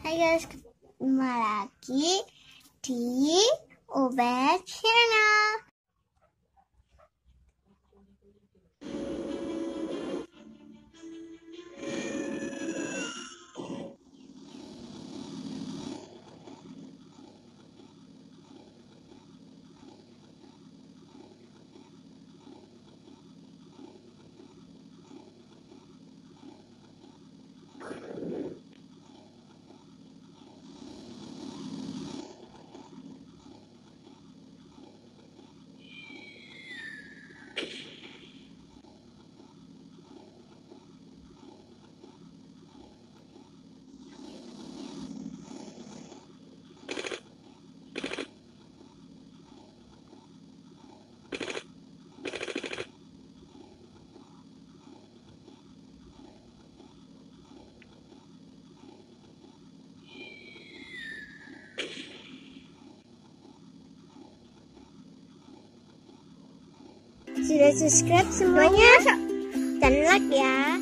Hai guys, ketemu lagi di Ubed Channel. Sudah subscribe semuanya? Dan like ya.